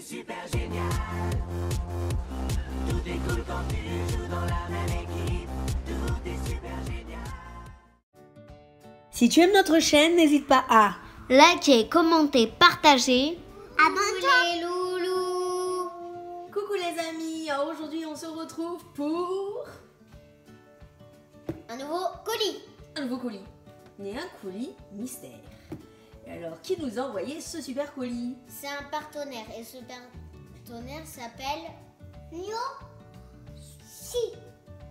super génial. Tout est cool quand tu joues dans la même équipe. Tout est super génial. Si tu aimes notre chaîne, n'hésite pas à Likez, commentez, partagez. Abonne-toi. Loulous. Coucou les amis, aujourd'hui on se retrouve pour Un nouveau colis. un nouveau colis. Mais un colis mystère. Alors, qui nous a envoyé ce super colis C'est un partenaire et ce partenaire s'appelle.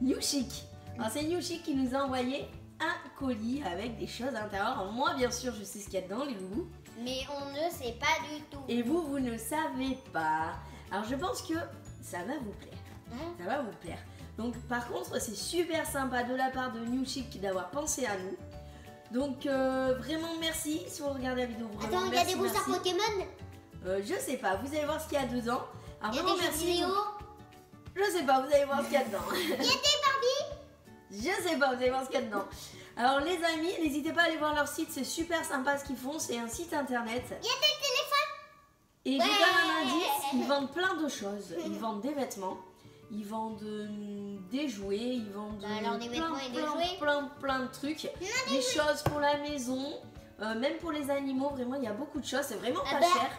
New Chic. Alors c'est New Chic qui nous a envoyé un colis avec des choses à l'intérieur. Moi bien sûr je sais ce qu'il y a dedans les loulous. Mais on ne sait pas du tout. Et vous, vous ne savez pas. Alors je pense que ça va vous plaire. Hein Ça va vous plaire. Donc par contre, c'est super sympa de la part de New Chic d'avoir pensé à nous. Donc euh, vraiment merci si vous regardez la vidéo. Vraiment, Attends, il y a des boosters. Pokémon Euh, Je sais pas, vous allez voir ce qu'il y a dedans. Alors Il y a vraiment des merci. vidéo Je sais pas, vous allez voir ce qu'il y a dedans. Il y a des Barbie Je sais pas, vous allez voir ce qu'il y a dedans. Alors les amis, n'hésitez pas à aller voir leur site, c'est super sympa ce qu'ils font, c'est un site internet. Il y a des téléphones Et je Ouais. vous donne un indice, ils vendent plein de choses. Ils vendent des vêtements, ils vendent euh, des jouets, ils vendent Bah alors, des plein, des plein, plein, plein de trucs. Des choses pour la maison, euh, même pour les animaux, vraiment il y a beaucoup de choses, c'est vraiment Ah pas bah, cher.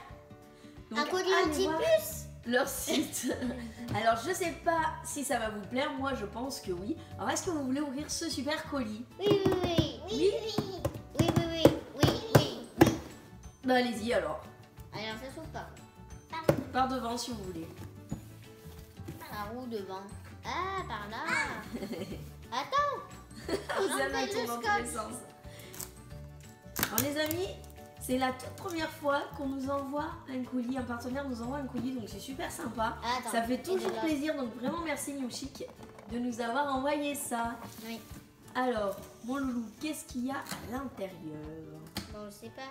Donc, allez voir anti-puce leur site. Alors je sais pas si ça va vous plaire, moi je pense que oui. Alors est-ce que vous voulez ouvrir ce super colis? Oui, oui, oui. Oui? Oui, oui, oui. Oui, oui, oui. Bah allez-y alors, Alors, ça s'ouvre pas. par devant si vous voulez. Par où devant? Ah, par là. Attends. Dans tous scotch. les sens. Alors les amis, c'est la toute première fois qu'on nous envoie un colis, un partenaire nous envoie un colis, donc c'est super sympa. Attends, ça fait toujours plaisir, donc vraiment merci New Chic de nous avoir envoyé ça. Oui. Alors, mon loulou, qu'est-ce qu'il y a à l'intérieur? Bon, je sais pas.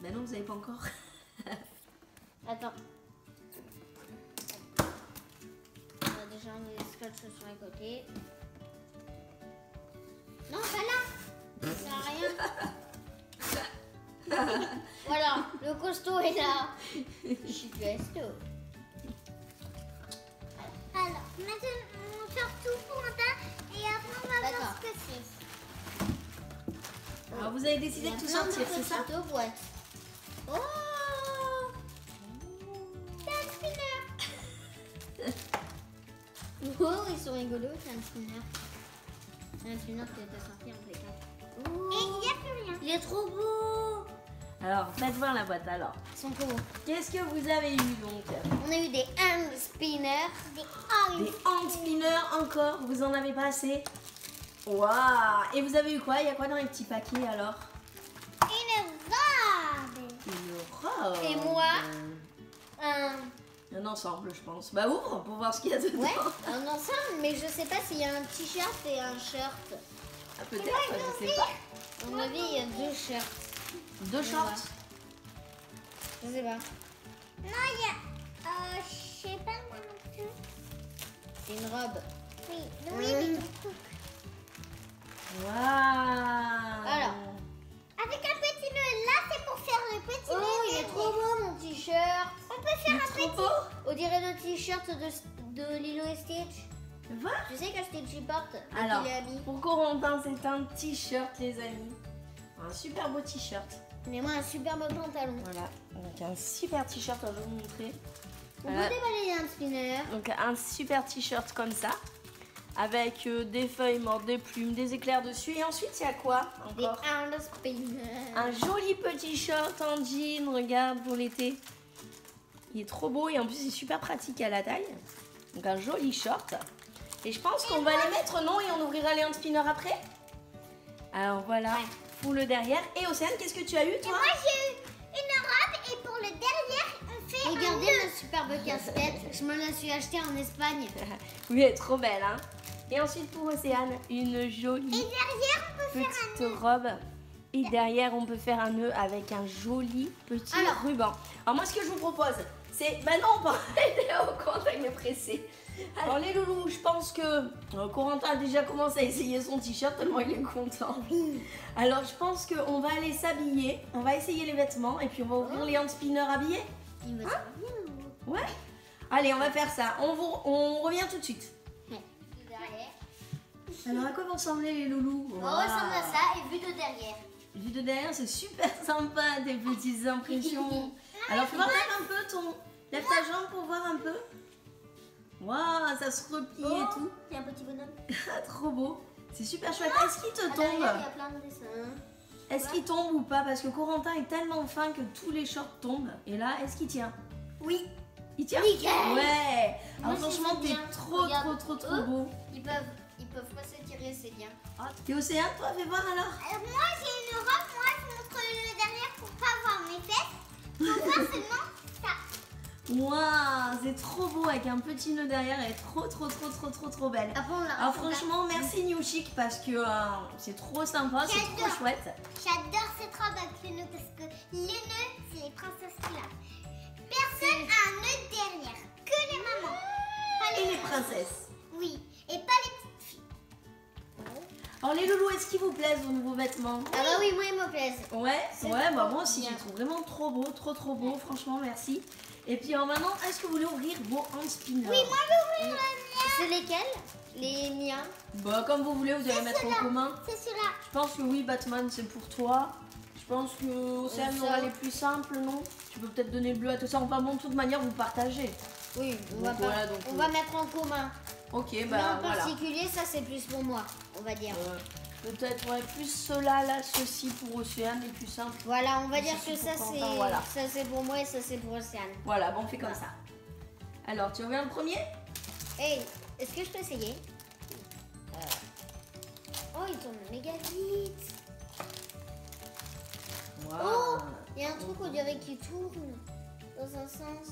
Ben non, vous savez pas encore. Attends. Le scotch sur les côtés. Non, pas là. Ça sert à rien. voilà, le costaud est là. Je suis costaud. Alors, maintenant, on sort tout pour un tas et après on va voir ce que c'est. Alors vous avez décidé de tout sortir, c'est ça? Oh Oh, ils sont rigolos, c'est un spinner. C'est un spinner qui était sorti en fait. Et il n'y a plus rien. Il est trop beau Alors, faites voir la boîte alors. Ils sont trop beaux. Qu'est-ce que vous avez eu donc? On a eu des hand spinners. Des oh, Des hand spinners encore Vous en avez pas assez? Waouh Et vous avez eu quoi? Il y a quoi dans les petits paquets alors? Une robe. Une robe Et moi Un... Un ensemble, je pense. Bah ouvre pour voir ce qu'il y a dedans. Ouais, un ensemble, mais je sais pas s'il y a un t-shirt et un shirt. Ah, Peut-être, je sais pas. À mon avis, il y a deux shirts. Deux shorts Je sais pas. Non, il y a. Euh, je sais pas moi non plus. C'est une robe. Oui, oui, mais tout. Waouh Alors. Avec un petit nœud. Là, c'est pour faire le petit Oh, nœud. il est trop beau mon t-shirt. Peut faire un petit. beau On dirait le t-shirt de, de Lilo et Stitch. Va Tu sais que Stitch porte Alors, pour Corentin, c'est un t-shirt, les amis. Un super beau t-shirt. Mais moi, un superbe pantalon. Voilà. Donc, un super t-shirt, je vais vous montrer. On Voilà. peut déballer un spinner. Donc un super t-shirt comme ça, avec euh, des feuilles mortes, des plumes, des éclairs dessus. Et ensuite, il y a quoi Des encore? spinners. Un joli petit short en jean, regarde, pour l'été. Il est trop beau et en plus, il est super pratique à la taille. Donc un joli short. Et je pense qu'on va les mettre, non Et on ouvrira les hand spinners après? Alors voilà, pour le derrière. Et Océane, qu'est-ce que tu as eu, toi? Moi, j'ai eu une robe et pour le derrière, on fait Regardez un nœud. ma superbe casquette. Je me la suis achetée en Espagne. Oui, elle est trop belle, hein Et ensuite, pour Océane, une jolie... Et derrière, on peut faire un petite robe. Et derrière, on peut faire un nœud avec un joli petit Alors. ruban. Alors moi, ce que je vous propose, c'est... Bah non, pas au Corentin, il est pressé. Alors les loulous, je pense que euh, Corentin a déjà commencé à essayer son t-shirt tellement il est content. Alors je pense qu'on va aller s'habiller, on va essayer les vêtements et puis on va ouvrir les hand spinners habillés. Il me Ouais, Allez, on va faire ça. On, vous, on revient tout de suite. Derrière. Alors, à quoi vous ressemblez les loulous On ressemble à ça et vu de derrière. Vu de derrière, c'est super sympa, tes petites impressions. Alors, fais voir un peu ton... Lève ta jambe pour voir un peu. Waouh, ça se replie et tout. Il y a un petit bonhomme. Trop beau. C'est super chouette. Est-ce qu'il te À derrière, il y tombe a plein de dessins. Est-ce qu'il tombe ou pas? Parce que Corentin est tellement fin que tous les shorts tombent. Et là, est-ce qu'il tient? Oui. Il tient? Nickel. Ouais Alors franchement, t'es trop, trop, trop, trop eux. beau. Ils peuvent, ils peuvent pas se tirer, c'est bien. T'es océan, toi? Fais voir alors. Euh, moi, j'ai une robe. Moi, je montre le derrière pour pas voir mes fesses. Waouh, c'est trop beau avec un petit nœud derrière. Elle est trop, trop, trop, trop, trop, trop belle. Après, on l'a. Alors franchement, merci New Chic parce que euh, c'est trop sympa, c'est trop chouette. J'adore cette robe avec le nœud parce que les nœuds, c'est les princesses qui l'ont. Personne a un nœud derrière. Que les mamans. Pas Et les princesses. Oui. Et pas les. Alors les loulous, est-ce qu'ils vous plaisent vos nouveaux vêtements? Ah bah oui, moi, ils me plaisent. Ouais, ouais, bah moi aussi, je les trouve vraiment trop beau, trop trop beau, franchement, merci. Et puis alors maintenant, est-ce que vous voulez ouvrir vos hand spinners Oui, moi C'est lesquels Les miens? Bah comme vous voulez, vous allez mettre en commun. C'est cela. Je pense que oui, Batman, c'est pour toi. Je pense que Océane aura les plus simples, non? Tu peux peut-être donner le bleu à tout ça. Enfin bon, de toute manière, vous partagez. Oui, on, Donc va, pas- voilà, donc, on euh, va mettre en commun. Ok, bah en voilà. particulier, ça, c'est plus pour moi, on va dire. Euh, peut-être ouais, plus cela, là, ceci pour Océane, les plus simples. Voilà, on va Et dire que ça, c'est voilà. ça c'est pour moi et ça, c'est pour Océane. Voilà, bon, on fait comme ça. Alors, tu reviens le premier? Hey, est-ce que je peux essayer? Euh. Oh, il tourne méga vite. Oh, il y a un truc, on dirait qu'il tourne dans un sens.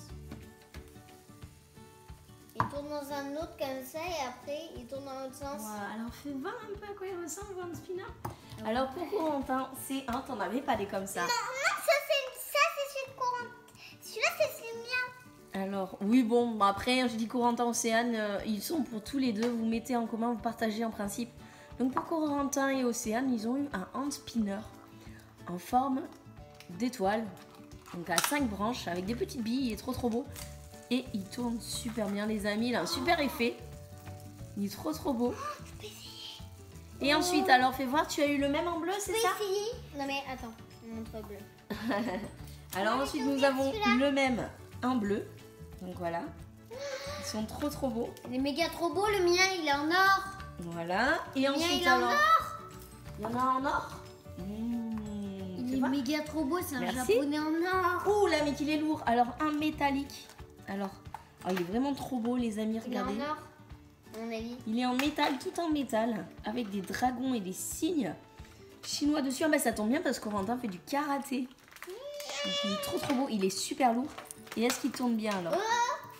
Il tourne dans un autre comme ça et après, il tourne dans l'autre sens. Alors fais voir un peu à quoi il ressemble, Van Spinner. Alors pour Corentin, c'est un, t'en avais pas des comme ça. Non, non, ça c'est ça c'est celui de Corentin. Celui-là c'est celui mien. Alors oui, bon, après, je dis Corentin, Océane, euh, ils sont pour tous les deux, vous mettez en commun, vous partagez en principe. Donc pour Corentin et Océane, ils ont eu un hand spinner en forme d'étoile, donc à 5 branches, avec des petites billes, il est trop trop beau. Et il tourne super bien les amis, il a un super effet. Il est trop trop beau. Et ensuite, alors fais voir, tu as eu le même en bleu, c'est ça essayer Non mais attends, montre bleu. Alors ensuite nous avons le même en bleu. Donc voilà. Ils sont trop trop beaux. Il est méga trop beau, le mien il est en or. Voilà. Et mien, ensuite il est en alors. Il y en a en or. Mmh, Il tu est méga trop beau, c'est un Merci. japonais en or. Ouh là mais qu'il est lourd. Alors un métallique. Alors, oh, il est vraiment trop beau les amis, Il est en regardez. or, mon. Il est en métal, tout en métal, avec des dragons et des signes chinois dessus. Ah bah ça tombe bien parce que Corentin fait du karaté. Il est trop trop beau, il est super lourd. Et est-ce qu'il tourne bien alors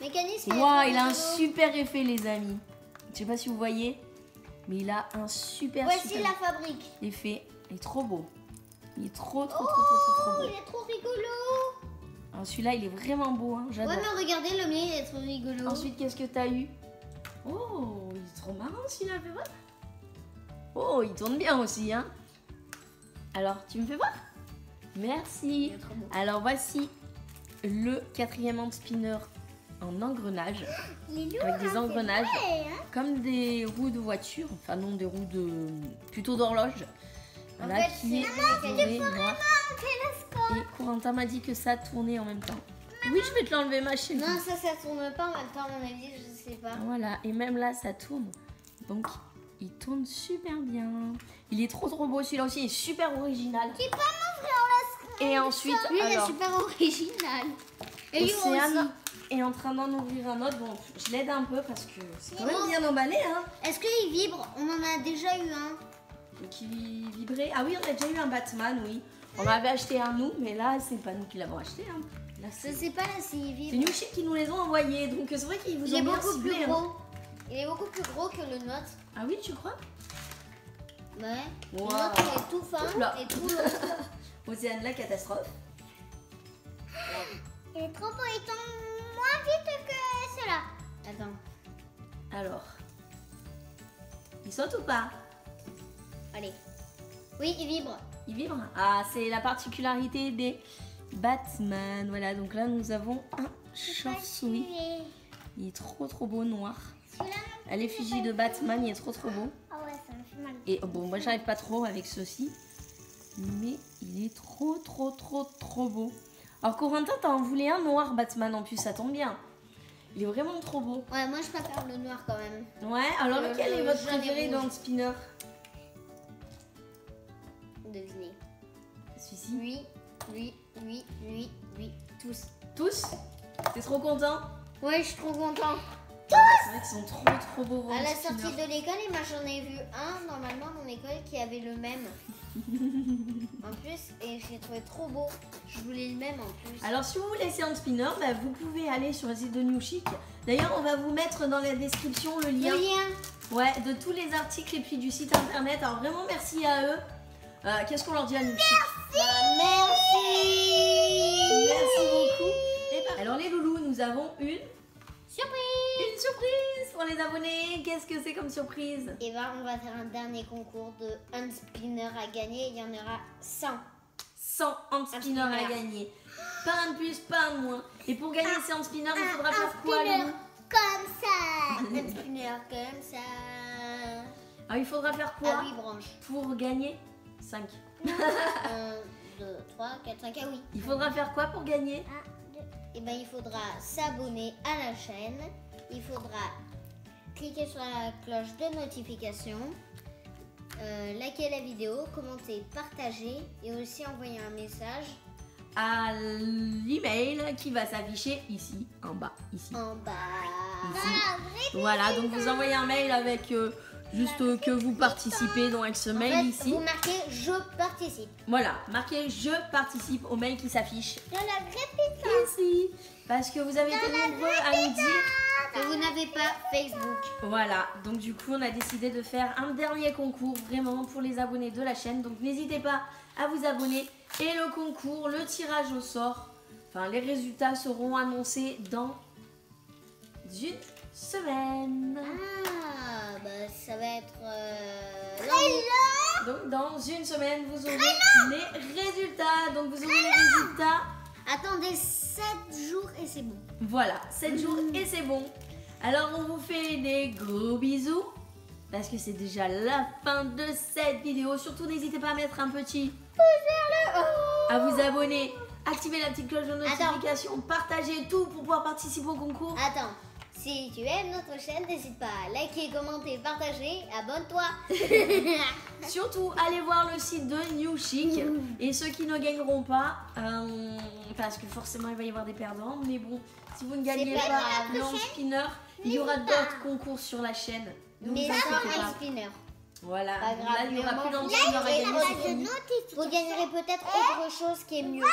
Mécanisme. Waouh, il a un super effet, les amis. Je sais pas si vous voyez, mais il a un super Voici super la fabrique. effet. Il est trop beau. Il est trop trop trop trop trop, trop Oh, beau. il est trop. Alors, Celui-là, il est vraiment beau, hein. Ouais, mais regardez, le mien il est trop rigolo. Ensuite, qu'est-ce que t'as eu? Oh, il est trop marrant celui-là, fais voir. Oh, il tourne bien aussi, hein. Alors, tu me fais voir? Merci. Alors, voici le quatrième hand spinner en engrenage, lourd. avec des hein, engrenages. vrai, hein. comme des roues de voiture, enfin non des roues de plutôt d'horloge. En Voilà fait, qui est noir. Et Corentin m'a dit que ça tournait en même temps. Oui, je vais te l'enlever ma chérie. Non, ça, ça tourne pas en même temps, à mon avis, je sais pas. Voilà, et même là ça tourne. Donc il tourne super bien. Il est trop trop beau celui-là aussi, il est super original. Tu peux m'ouvrir la Et ensuite, Lui, il est super original. Et Océane est en train d'en ouvrir un autre. Bon, je l'aide un peu parce que c'est quand même bien emballé. Hein. Est-ce qu'il vibre? On en a déjà eu un. Il vibrait. Ah oui, on a déjà eu un Batman, oui. On avait acheté un nous, mais là c'est pas nous qui l'avons acheté. Hein. Là, Je c'est sais pas là c'est vibre. New qui nous les ont envoyés. Donc c'est vrai qu'ils vous Il ont est bien beaucoup plus hein. gros. Il est beaucoup plus gros que le nôtre. Ah oui, tu crois? Ouais. Le nôtre est tout fin Oula. et tout long. Océane, la catastrophe. Il est trop beau. Il tombe moins vite que cela. Attends. Alors, il saute ou pas? Allez. Oui, il vibre. Il vibre Ah, c'est la particularité des Batman. Voilà, donc là nous avons un chauve-souris. Il est trop trop beau, noir. À l'effigie de Batman, il est trop trop beau. Ah ouais, ça me fait mal. Et oh, bon, moi j'arrive pas trop avec ceci. Mais il est trop trop trop trop beau. Alors Corentin, t'en voulais un noir Batman en plus, ça tombe bien. Il est vraiment trop beau. Ouais, moi je préfère le noir quand même. Ouais, alors Le- lequel le est votre préféré dans le spinner? Devinez. Celui-ci Lui, lui, lui, lui, lui, tous. Tous T'es trop content Ouais, je suis trop content. C'est vrai qu'ils sont trop trop beaux. À la sortie de l'école, et moi j'en ai vu un normalement dans l'école qui avait le même. en plus, et j'ai trouvé trop beau. Je voulais le même en plus. Alors si vous voulez un spinner, bah, vous pouvez aller sur le site de New Chic. D'ailleurs, on va vous mettre dans la description le lien. Le lien. Ouais, de tous les articles et puis du site internet. Alors vraiment merci à eux. Euh, Qu'est-ce qu'on leur dit à nous? Bah, merci. Merci beaucoup. Et bah, alors les loulous, nous avons une Surprise. une surprise pour les abonnés. Qu'est-ce que c'est comme surprise? Et ben, on va faire un dernier concours de un spinner à gagner. Il y en aura 100. 100 hand spinners à spinner. gagner. Pas un de plus, pas un de moins. Et pour gagner ces hand spinners, il faudra faire quoi spinner. Comme ça. Un spinner comme ça. Alors il faudra faire quoi? À 8 branches. pour gagner? 5 1, 2, 3, 4, 5. Ah oui. Il faudra faire quoi pour gagner? Et ben, il faudra s'abonner à la chaîne. Il faudra cliquer sur la cloche de notification. euh, liker la vidéo, commenter, partager et aussi envoyer un message À l'email qui va s'afficher ici, en bas, ici. en bas. ici. Voilà, donc vous envoyez un mail avec euh, juste que vous participez donc avec ce En mail fait, ici. vous marquez je participe. Voilà, marquez je participe au mail qui s'affiche Je le répète. ici. Parce que vous avez été nombreux à nous dire. Que vous n'avez pas Facebook. Voilà, donc du coup on a décidé de faire un dernier concours vraiment pour les abonnés de la chaîne. Donc n'hésitez pas à vous abonner. Et le concours, le tirage au sort, enfin les résultats seront annoncés dans une semaine. Ah, bah ça va être. euh, lundi. Donc dans une semaine, vous aurez les résultats. Donc vous aurez les résultats. Attendez 7 jours et c'est bon. Voilà, 7 jours et c'est bon. Alors on vous fait des gros bisous. Parce que c'est déjà la fin de cette vidéo. Surtout n'hésitez pas à mettre un petit à vous abonner, activer la petite cloche de notification, partager tout pour pouvoir participer au concours. Attends, si tu aimes notre chaîne, n'hésite pas à liker, commenter, partager, abonne-toi. Surtout, allez voir le site de New Chic. Et ceux qui ne gagneront pas, euh, parce que forcément il va y avoir des perdants, mais bon, si vous ne gagnez pas pas hand spinner, il y aura d'autres concours sur la chaîne. Ne Mais inquiétez un spinner. Voilà, Pas grave, là il n'y aura plus moi, fini. Vous gagnerez peut-être autre chose qui est mieux.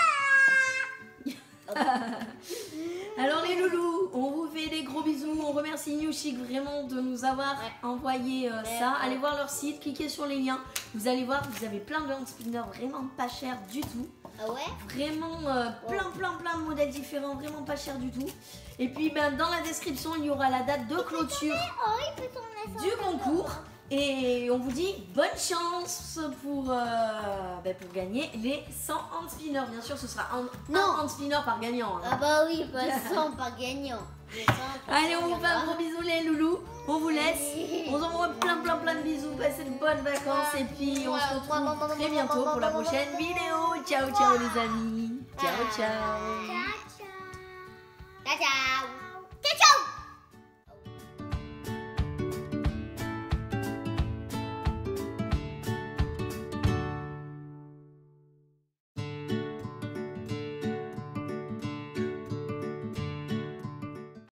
Alors les loulous, on vous fait des gros bisous. On remercie New Chic vraiment de nous avoir Ouais. envoyé euh, Ouais, ça. Allez voir leur site, cliquez sur les liens. Vous allez voir, vous avez plein de hand spinners vraiment pas chers du tout. Ah ouais? Vraiment euh, plein plein plein de modèles différents, vraiment pas chers du tout. Et puis ben, dans la description, il y aura la date de clôture Oh, du concours. Et on vous dit bonne chance pour, euh, ben, pour gagner les 100 hand spinners. Bien sûr, ce sera un, Non. un hand spinner par gagnant. hein. Ah bah oui, pas 100 par gagnant. Les 100 par Allez, on vous fait un gros bisou les loulous. On vous laisse. On vous envoie plein plein plein de bisous. Passez de bonnes vacances. Et puis on se retrouve très bientôt pour la prochaine vidéo. Ciao ciao les amis. Ciao ciao. Ciao, ciao. Ciao, ciao. Ciao, ciao.